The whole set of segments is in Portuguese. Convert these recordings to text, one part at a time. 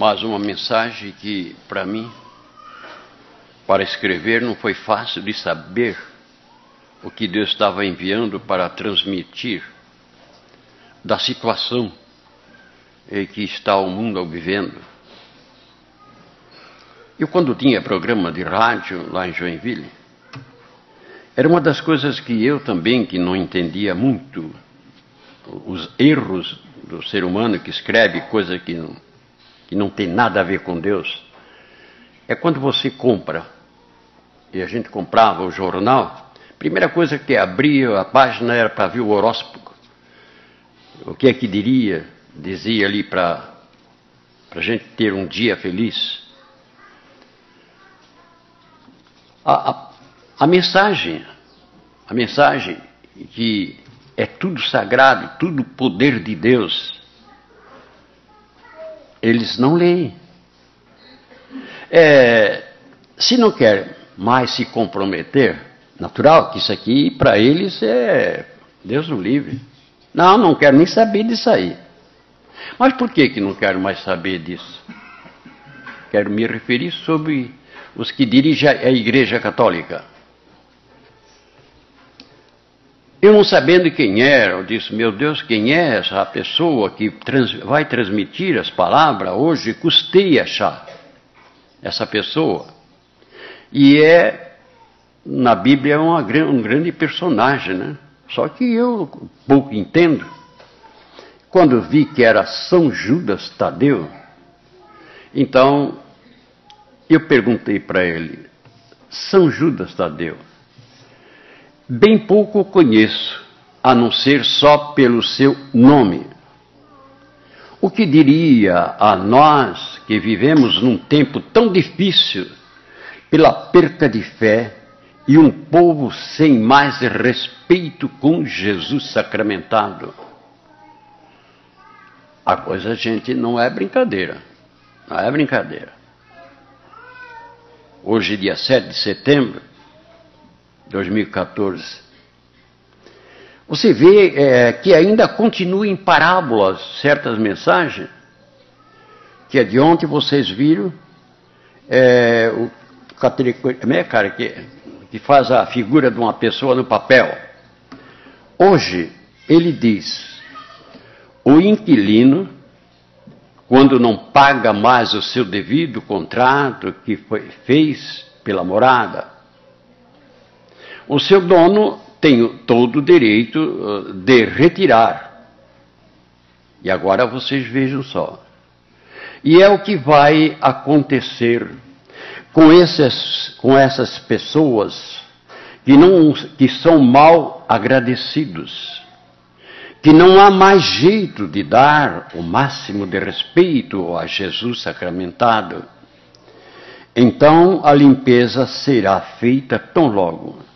mas uma mensagem que, para mim, para escrever, não foi fácil de saber o que Deus estava enviando para transmitir da situação em que está o mundo vivendo. Eu, quando tinha programa de rádio lá em Joinville, era uma das coisas que eu também, que não entendia muito os erros do ser humano que escreve coisa que não, que não tem nada a ver com Deus, é quando você compra, e a gente comprava o jornal, primeira coisa que abria a página era para ver o horóscopo. O que é que diria, dizia ali para a gente ter um dia feliz. A, a, a mensagem, a mensagem que é tudo sagrado, tudo poder de Deus, eles não leem. É, se não quer mais se comprometer, natural que isso aqui para eles é Deus o livre. Não, não quero nem saber disso aí. Mas por que, que não quero mais saber disso? Quero me referir sobre os que dirigem a Igreja Católica. Eu não sabendo quem era, eu disse, meu Deus, quem é essa pessoa que trans, vai transmitir as palavras hoje? Custei achar essa pessoa. E é, na Bíblia, uma, um grande personagem, né? Só que eu pouco entendo. Quando vi que era São Judas Tadeu, então eu perguntei para ele, São Judas Tadeu, bem pouco conheço, a não ser só pelo seu nome. O que diria a nós que vivemos num tempo tão difícil, pela perca de fé e um povo sem mais respeito com Jesus sacramentado? A coisa, gente, não é brincadeira. Não é brincadeira. Hoje, dia 7 de setembro, 2014. Você vê é, que ainda continua em parábolas certas mensagens, que é de ontem vocês viram, é, o né, cara, que, que faz a figura de uma pessoa no papel. Hoje, ele diz: o inquilino, quando não paga mais o seu devido contrato que foi, fez pela morada, o seu dono tem todo o direito uh, de retirar. E agora vocês vejam só. E é o que vai acontecer com, esses, com essas pessoas que, não, que são mal agradecidos, que não há mais jeito de dar o máximo de respeito a Jesus sacramentado. Então a limpeza será feita tão logo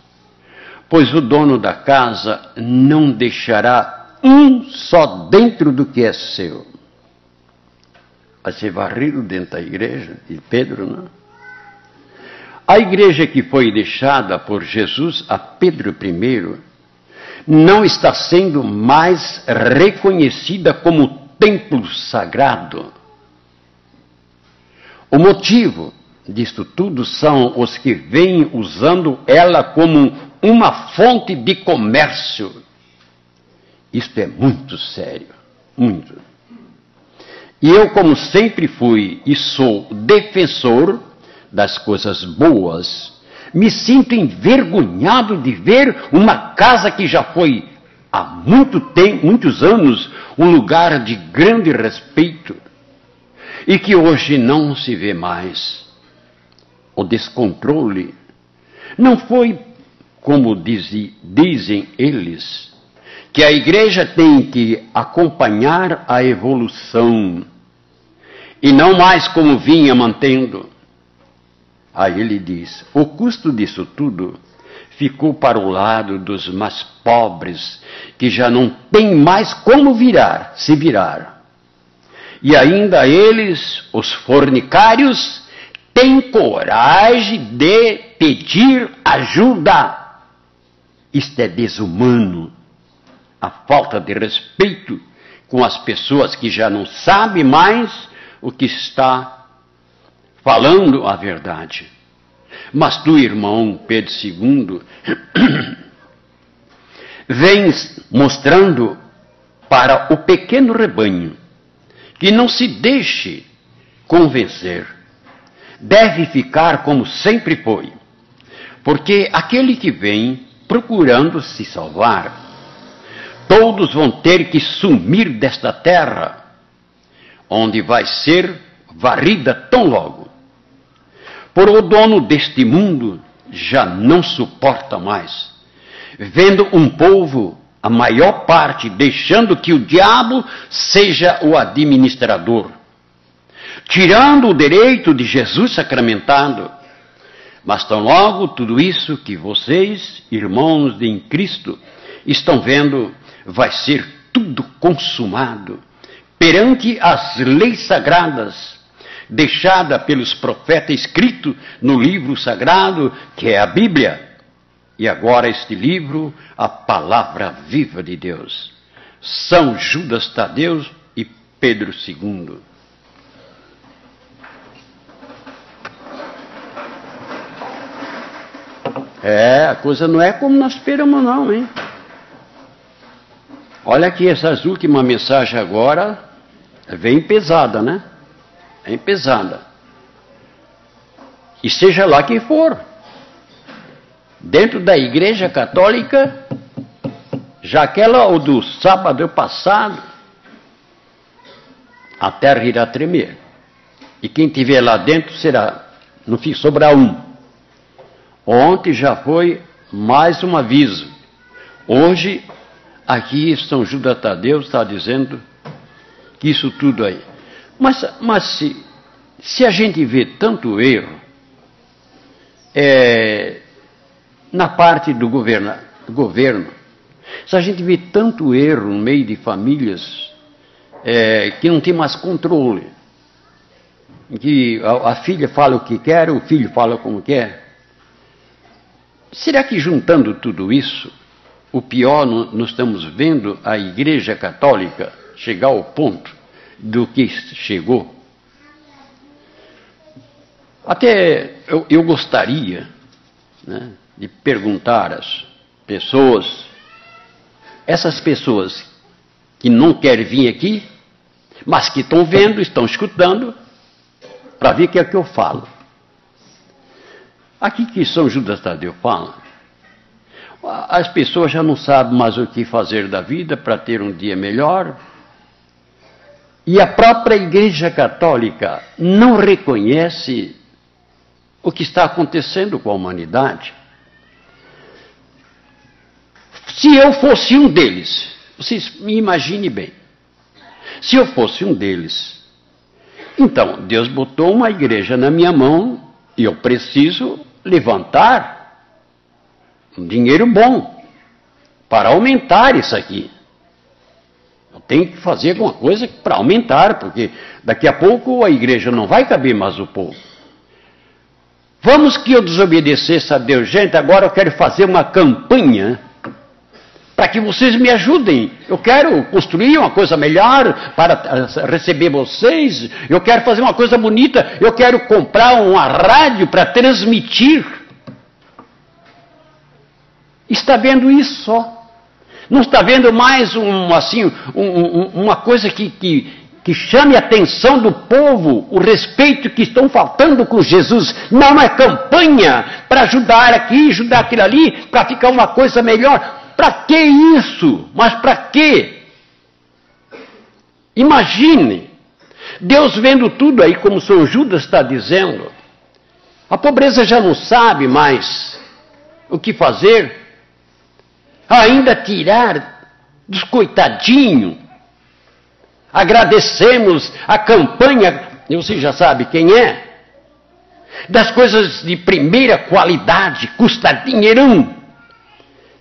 pois o dono da casa não deixará um só dentro do que é seu. Vai ser varrido dentro da igreja, de Pedro, não? A igreja que foi deixada por Jesus a Pedro I não está sendo mais reconhecida como templo sagrado. O motivo disto tudo são os que vêm usando ela como uma fonte de comércio. Isto é muito sério, muito. E eu, como sempre fui e sou defensor das coisas boas, me sinto envergonhado de ver uma casa que já foi há muito tempo, muitos anos, um lugar de grande respeito e que hoje não se vê mais. O descontrole não foi como dizem eles, que a igreja tem que acompanhar a evolução e não mais como vinha mantendo. Aí ele diz: o custo disso tudo ficou para o lado dos mais pobres, que já não têm mais como virar, se virar. E ainda eles, os fornicários, têm coragem de pedir ajuda. Isto é desumano. A falta de respeito com as pessoas que já não sabem mais o que está falando a verdade. Mas tu, irmão Pedro II, vens mostrando para o pequeno rebanho que não se deixe convencer. Deve ficar como sempre foi. Porque aquele que vem procurando se salvar, todos vão ter que sumir desta terra, onde vai ser varrida tão logo. Por o dono deste mundo já não suporta mais, vendo um povo, a maior parte, deixando que o diabo seja o administrador tirando o direito de Jesus sacramentado. Mas tão logo tudo isso que vocês, irmãos em Cristo, estão vendo, vai ser tudo consumado perante as leis sagradas, deixada pelos profetas escrito no livro sagrado, que é a Bíblia. E agora este livro, a palavra viva de Deus. São Judas Tadeu e Pedro II. É, a coisa não é como nós esperamos, não, hein? Olha aqui, essas últimas mensagens agora, vem pesada, né? Vem pesada. E seja lá quem for. Dentro da Igreja Católica, já aquela o do sábado passado, a terra irá tremer. E quem tiver lá dentro será, não sobrar um. Ontem já foi mais um aviso. Hoje, aqui São Judas Tadeu está dizendo que isso tudo aí. Mas, mas se, se a gente vê tanto erro é, na parte do governo, do governo, se a gente vê tanto erro no meio de famílias é, que não tem mais controle, que a, a filha fala o que quer, o filho fala como quer, Será que juntando tudo isso, o pior nós estamos vendo a Igreja Católica chegar ao ponto do que chegou? Até eu, eu gostaria né, de perguntar às pessoas, essas pessoas que não querem vir aqui, mas que estão vendo, estão escutando, para ver o que é que eu falo. Aqui que São Judas Tadeu fala, as pessoas já não sabem mais o que fazer da vida para ter um dia melhor. E a própria Igreja Católica não reconhece o que está acontecendo com a humanidade. Se eu fosse um deles, vocês me imaginem bem. Se eu fosse um deles, então Deus botou uma igreja na minha mão eu preciso levantar um dinheiro bom para aumentar isso aqui. Eu tenho que fazer alguma coisa para aumentar, porque daqui a pouco a igreja não vai caber mais o povo. Vamos que eu desobedecesse a Deus. Gente, agora eu quero fazer uma campanha para que vocês me ajudem. Eu quero construir uma coisa melhor para receber vocês. Eu quero fazer uma coisa bonita. Eu quero comprar uma rádio para transmitir. Está vendo isso só? Não está vendo mais um, assim, um, uma coisa que, que, que chame a atenção do povo, o respeito que estão faltando com Jesus. Não é campanha para ajudar aqui, ajudar aquilo ali, para ficar uma coisa melhor. Para que isso? Mas para quê? Imagine, Deus vendo tudo aí, como São Judas está dizendo, a pobreza já não sabe mais o que fazer, ainda tirar dos coitadinhos. Agradecemos a campanha, você já sabe quem é, das coisas de primeira qualidade, custa dinheirão.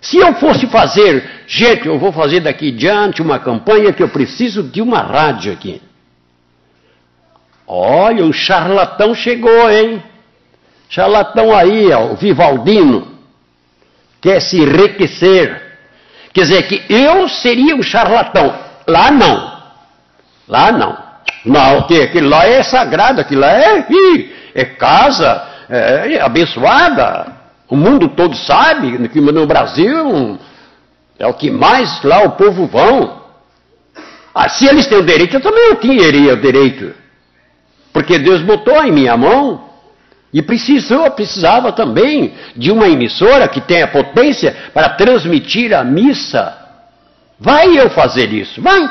Se eu fosse fazer, gente, eu vou fazer daqui diante uma campanha que eu preciso de uma rádio aqui. Olha, um charlatão chegou, hein? Charlatão aí, ó, o Vivaldino. Quer se enriquecer. Quer dizer que eu seria um charlatão. Lá não. Lá não. Não, que aquilo lá é sagrado, aquilo lá é, é casa, é, é abençoada. O mundo todo sabe que no Brasil é o que mais lá o povo vão. Ah, se eles têm o direito, eu também tinha o direito. Porque Deus botou em minha mão e precisou, precisava também de uma emissora que tenha potência para transmitir a missa. Vai eu fazer isso, vai.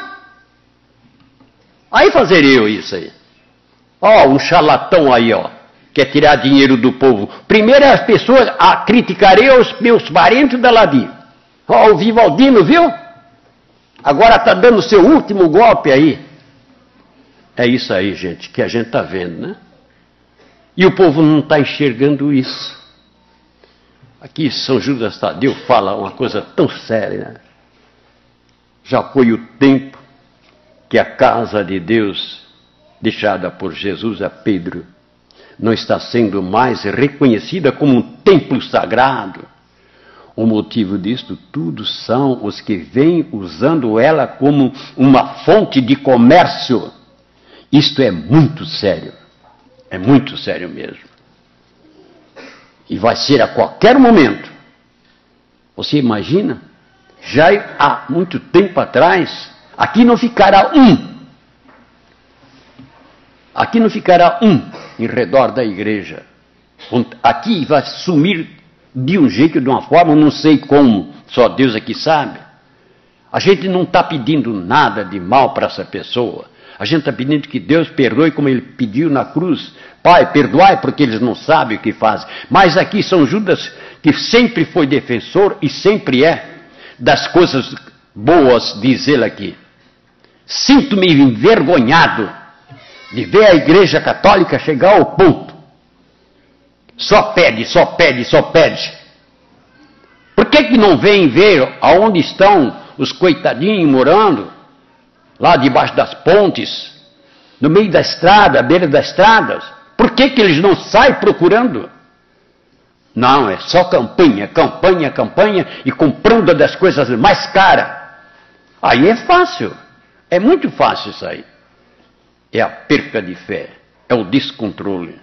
Aí fazer eu isso aí. Ó, um charlatão aí, ó, quer tirar dinheiro do povo. Primeiro as pessoas, a, criticarei os meus parentes da Ladim. Ó, o Vivaldino, viu? Agora está dando seu último golpe aí. É isso aí, gente, que a gente está vendo, né? E o povo não está enxergando isso. Aqui São Judas Tadeu fala uma coisa tão séria. Né? Já foi o tempo que a casa de Deus, deixada por Jesus a Pedro, não está sendo mais reconhecida como um templo sagrado, o motivo disto tudo são os que vêm usando ela como uma fonte de comércio. Isto é muito sério. É muito sério mesmo. E vai ser a qualquer momento. Você imagina? Já há muito tempo atrás, aqui não ficará um. Aqui não ficará um em redor da igreja. Aqui vai sumir de um jeito, de uma forma, não sei como, só Deus é que sabe. A gente não está pedindo nada de mal para essa pessoa. A gente está pedindo que Deus perdoe como ele pediu na cruz. Pai, perdoai porque eles não sabem o que fazem. Mas aqui São Judas, que sempre foi defensor e sempre é das coisas boas, diz ele aqui. Sinto-me envergonhado de ver a Igreja Católica chegar ao ponto só pede, só pede, só pede. Por que, que não vem ver aonde estão os coitadinhos morando? Lá debaixo das pontes, no meio da estrada, à beira das estradas. Por que, que eles não saem procurando? Não, é só campanha, campanha, campanha e comprando das coisas mais caras. Aí é fácil. É muito fácil isso aí. É a perca de fé, é o descontrole.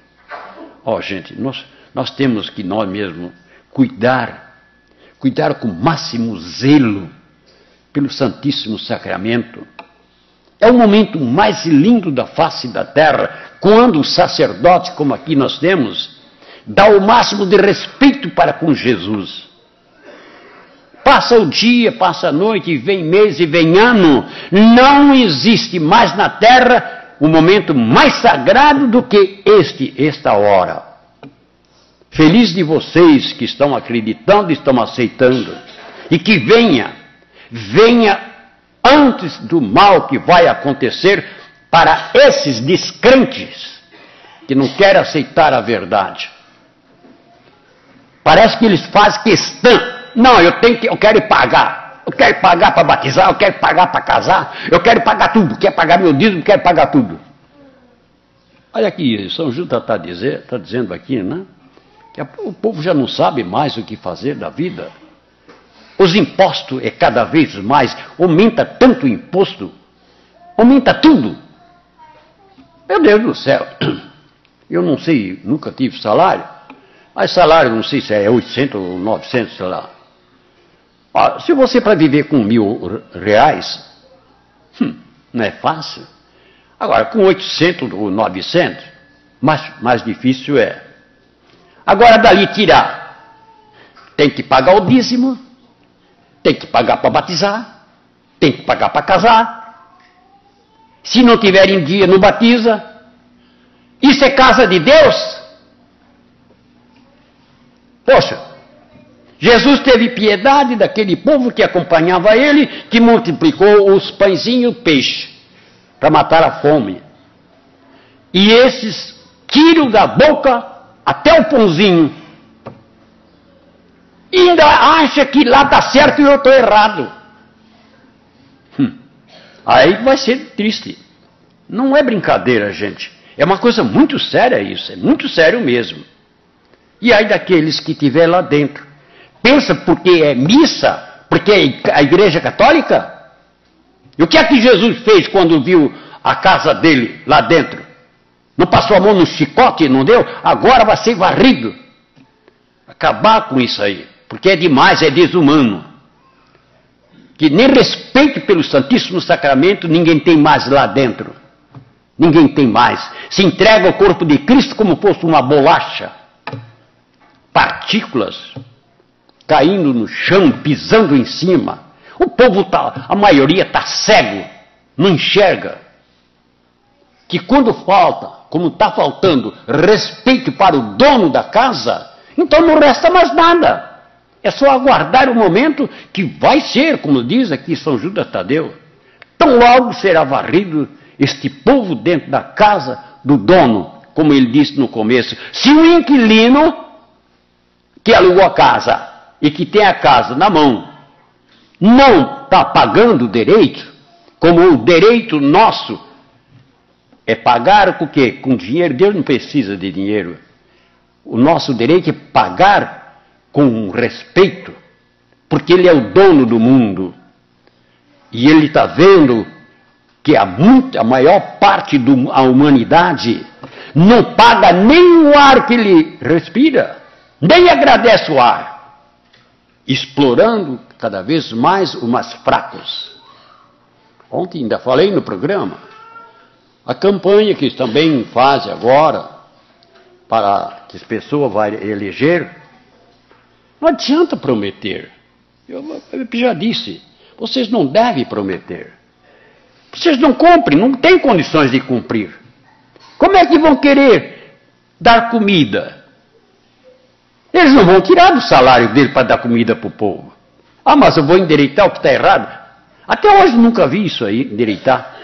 Ó, oh, gente, nós, nós temos que nós mesmos cuidar, cuidar com máximo zelo pelo Santíssimo Sacramento. É o momento mais lindo da face da terra, quando o sacerdote, como aqui nós temos, dá o máximo de respeito para com Jesus. Passa o dia, passa a noite, vem mês e vem ano. Não existe mais na terra um momento mais sagrado do que este, esta hora. Feliz de vocês que estão acreditando, estão aceitando. E que venha, venha antes do mal que vai acontecer para esses descrentes que não querem aceitar a verdade. Parece que eles fazem questão. Não, eu tenho que, eu quero pagar. Eu quero pagar para batizar, eu quero pagar para casar, eu quero pagar tudo, quero pagar meu dízimo, quero pagar tudo. Olha aqui, São Judas está tá dizendo aqui, né? Que o povo já não sabe mais o que fazer da vida. Os impostos é cada vez mais, aumenta tanto o imposto, aumenta tudo. Meu Deus do céu, eu não sei, nunca tive salário, mas salário não sei se é 800 ou 900, sei lá. Se você para viver com mil reais, hum, não é fácil. Agora, com 800 ou 900, mais, mais difícil é. Agora, dali tirar. Tem que pagar o dízimo, tem que pagar para batizar, tem que pagar para casar. Se não tiver em dia, não batiza. Isso é casa de Deus? Poxa, Jesus teve piedade daquele povo que acompanhava ele, que multiplicou os pãezinhos e peixe para matar a fome. E esses tiram da boca até o pãozinho. Ainda acha que lá está certo e eu estou errado. Hum. Aí vai ser triste. Não é brincadeira, gente. É uma coisa muito séria isso, é muito sério mesmo. E aí daqueles que estiver lá dentro, Pensa porque é missa, porque é a igreja católica? E o que é que Jesus fez quando viu a casa dele lá dentro. Não passou a mão no chicote e não deu? Agora vai ser varrido. Acabar com isso aí, porque é demais, é desumano. Que nem respeito pelo Santíssimo Sacramento ninguém tem mais lá dentro. Ninguém tem mais. Se entrega ao corpo de Cristo como fosse uma bolacha. Partículas caindo no chão, pisando em cima. O povo tá, a maioria está cego, não enxerga. Que quando falta, como está faltando, respeito para o dono da casa, então não resta mais nada. É só aguardar o momento que vai ser, como diz aqui São Judas Tadeu. Tão logo será varrido este povo dentro da casa do dono, como ele disse no começo. Se o inquilino que alugou a casa e que tem a casa na mão não está pagando o direito, como o direito nosso é pagar com o quê? Com dinheiro. Deus não precisa de dinheiro. O nosso direito é pagar com respeito, porque Ele é o dono do mundo. E Ele está vendo que a, a maior parte da humanidade não paga nem o ar que ele respira, nem agradece o ar, explorando cada vez mais os mais fracos. Ontem ainda falei no programa, a campanha que também faz agora para que as pessoas vão eleger, não adianta prometer. Eu, eu já disse, vocês não devem prometer. Vocês não cumprem, não têm condições de cumprir. Como é que vão querer dar comida? Eles não vão tirar do salário dele para dar comida para o povo. Ah, mas eu vou endireitar o que está errado. Até hoje nunca vi isso aí, endireitar.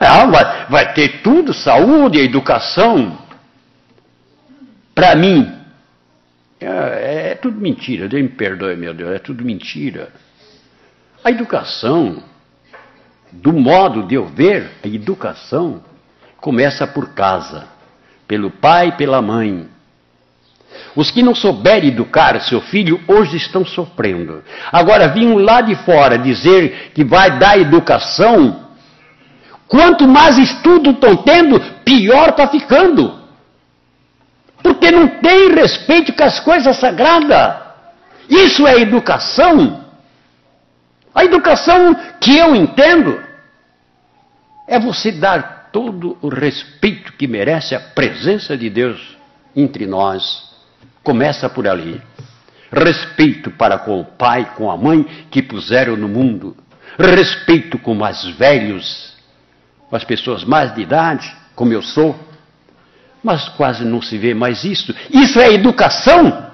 Ah, vai, vai ter tudo, saúde, educação. Para mim, é, é, tudo mentira. Deus me perdoe, meu Deus, é tudo mentira. A educação, do modo de eu ver, a educação começa por casa, pelo pai pela mãe. Os que não souberem educar seu filho hoje estão sofrendo. Agora, vinham lá de fora dizer que vai dar educação. Quanto mais estudo estão tendo, pior está ficando. Porque não tem respeito com as coisas sagradas. Isso é educação. A educação que eu entendo é você dar todo o respeito que merece a presença de Deus entre nós Começa por ali. Respeito para com o pai, com a mãe que puseram no mundo. Respeito com mais velhos, com as pessoas mais de idade, como eu sou. Mas quase não se vê mais isso. Isso é educação.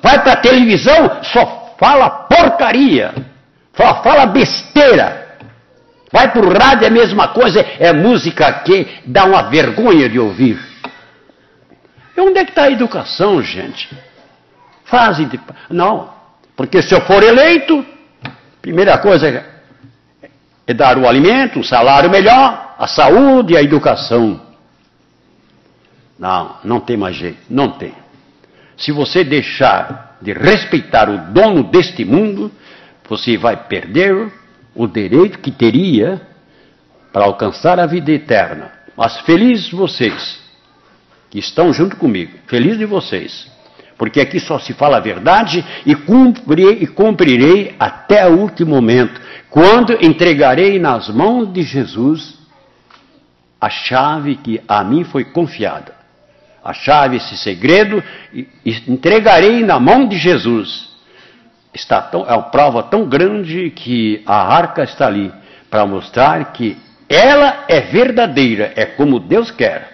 Vai para a televisão, só fala porcaria, só fala besteira. Vai para o rádio, é a mesma coisa, é música que dá uma vergonha de ouvir. E onde é que está a educação, gente? Fase de. Não, porque se eu for eleito, primeira coisa é, é dar o alimento, um salário melhor, a saúde e a educação. Não, não tem mais jeito, não tem. Se você deixar de respeitar o dono deste mundo, você vai perder o direito que teria para alcançar a vida eterna. Mas felizes vocês que estão junto comigo. Feliz de vocês. Porque aqui só se fala a verdade e, cumprirei, e cumprirei até o último momento, quando entregarei nas mãos de Jesus a chave que a mim foi confiada. A chave, esse segredo, e, entregarei na mão de Jesus. Está tão, é uma prova tão grande que a arca está ali para mostrar que ela é verdadeira, é como Deus quer.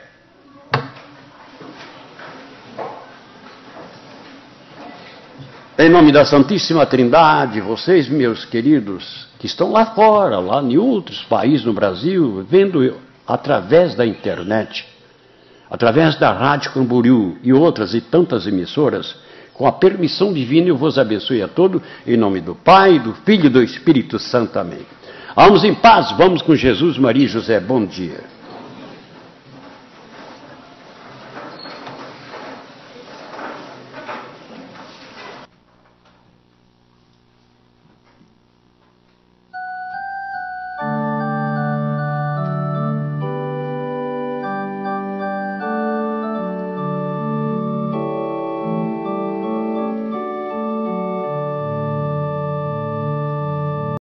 Em nome da Santíssima Trindade, vocês, meus queridos, que estão lá fora, lá em outros países no Brasil, vendo através da internet, através da Rádio Camboriú e outras e tantas emissoras, com a permissão divina, eu vos abençoe a todos, em nome do Pai, do Filho e do Espírito Santo. Amém. Vamos em paz, vamos com Jesus, Maria e José. Bom dia.